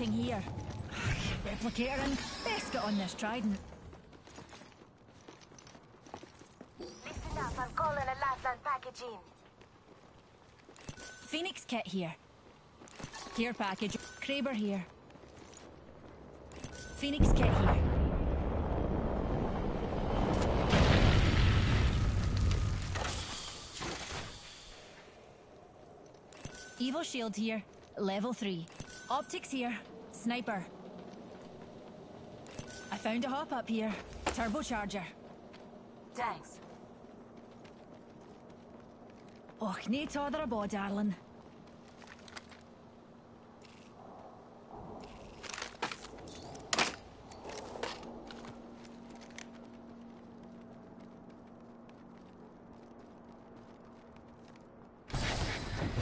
Thing here. Replicator and best get on this trident. Listen up, I'm calling a lifeline package in. Phoenix kit here. Care package. Kraber here. Phoenix kit here. Evo shield here. Level 3. Optics here. Sniper. I found a hop up here. Turbocharger. Thanks. Och, nee tother abo, darling.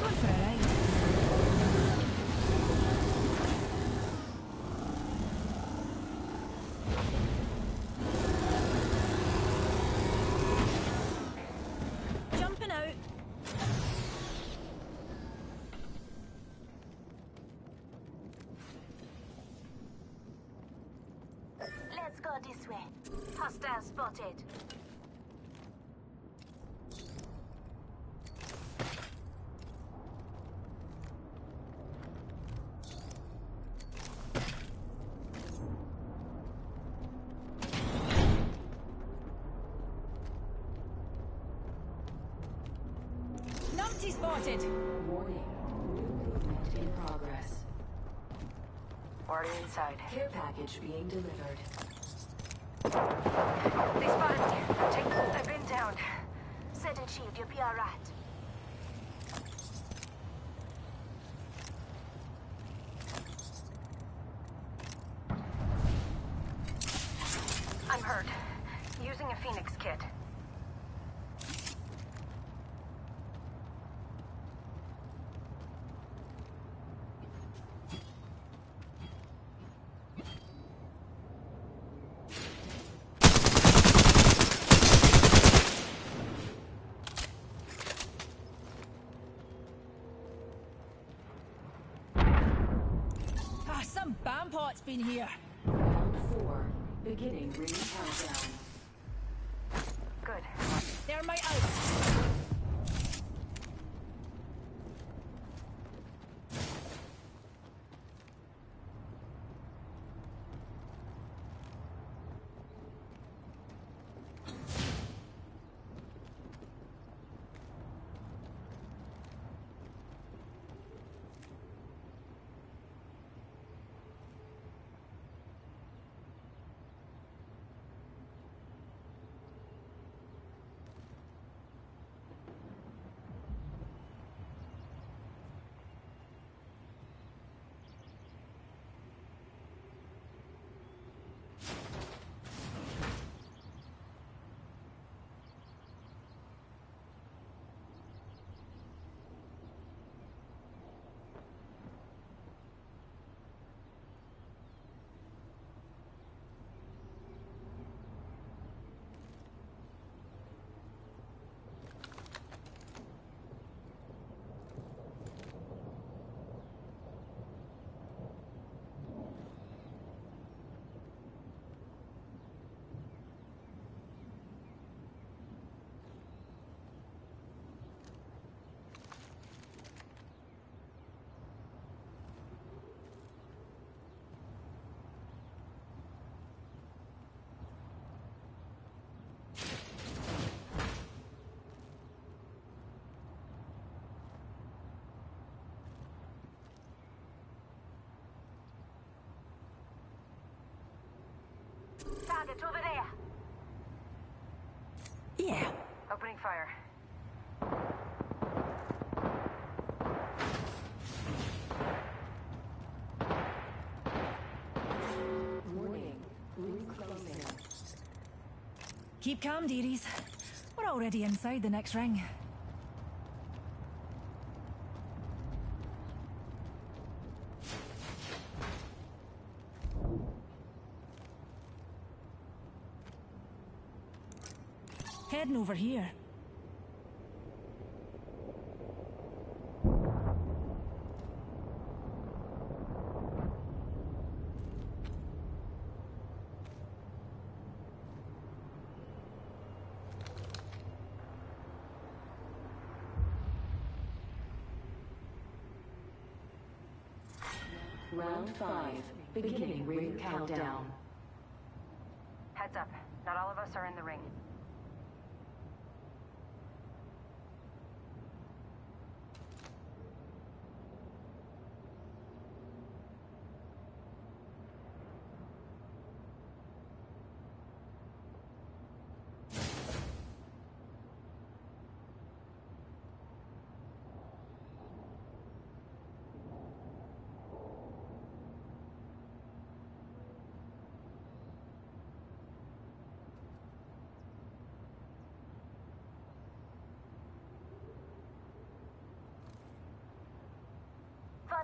Going for a ride. Jumping out. Let's this way. Hostile spotted. Numpty spotted. Warning. New movement in progress. Already inside. Care package being delivered. They spotted me. Take I've been down. Set you'll be alright. I'm hurt. Using a Phoenix kit. Bampot's been here. Round four. Beginning ring countdown. Target over there. Yeah. Opening fire. Warning. Ring closing. Keep calm, dearies. We're already inside the next ring. Heading over here. Round five, beginning ring countdown. Heads up, not all of us are in the ring.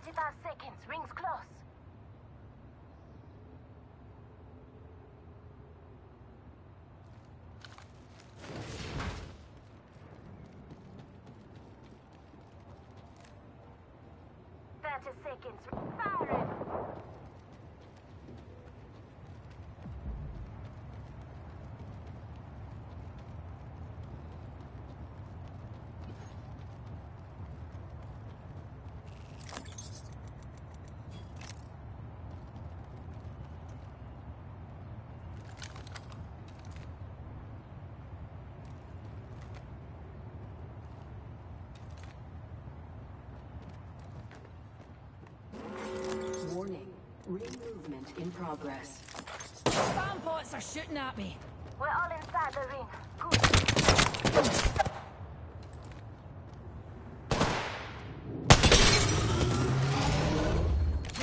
Forty-five seconds. Ring's close. Thirty seconds. Warning. Ring movement in progress. Spam pots are shooting at me. We're all inside the ring. Good.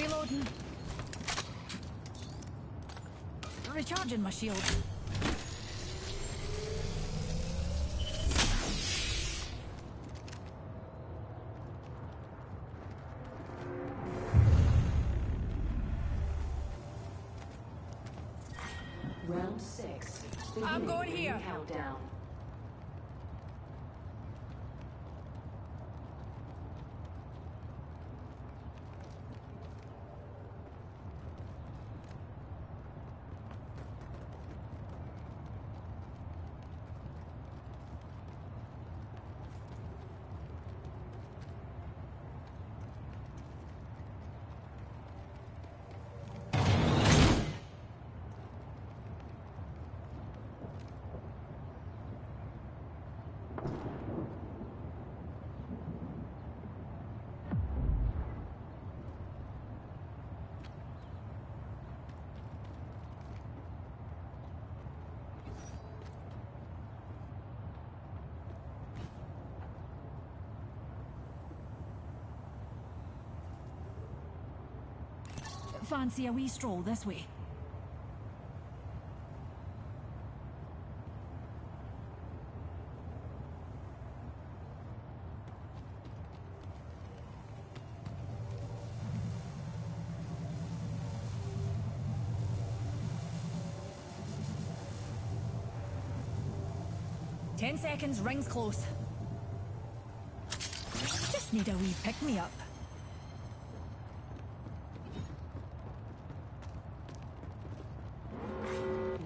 Reloading. Recharging my shield. Six. I'm going here. Countdown. Fancy a wee stroll this way. Ten seconds, rings close. Just need a wee pick me up.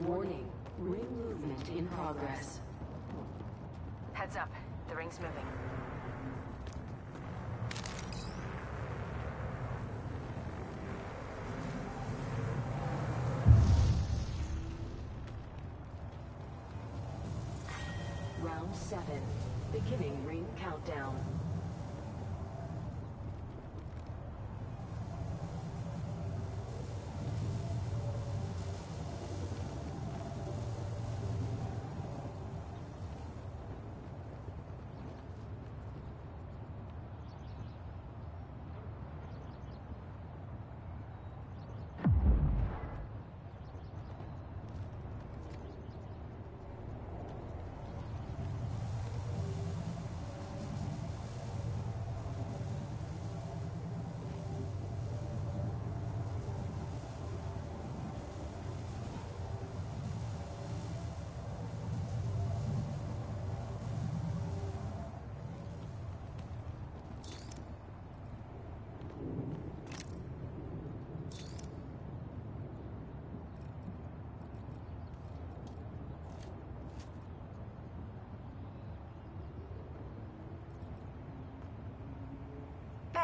Warning. Ring movement in progress. Heads up. The ring's moving. Round seven. Beginning ring countdown.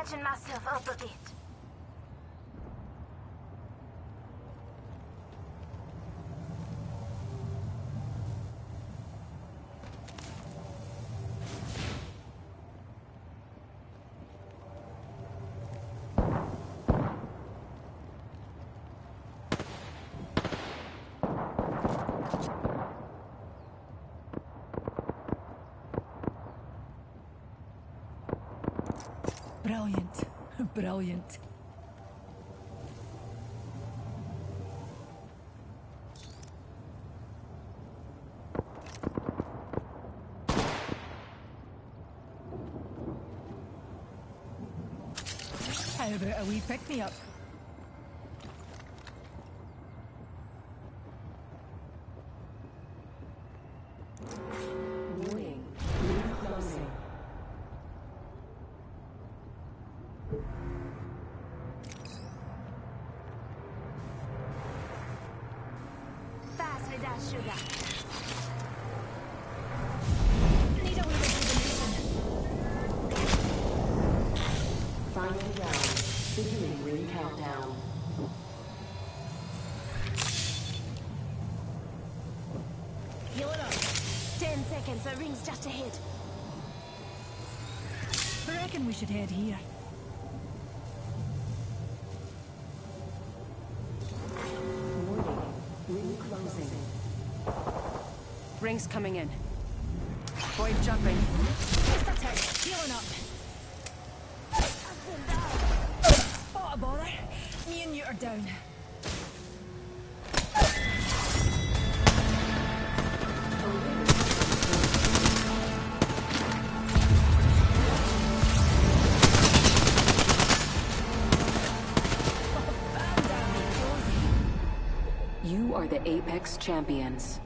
Patching myself up a bit. Brilliant. Brilliant. How about a wee pick Fast sugar. Need a. Final round. Ring countdown. Up. Ten seconds, the ring's just ahead. I reckon we should head here. Warning. Ring closing. Ring's coming in. Void jumping. Healing up. Spot a bother. Me and you are down. Apex Champions.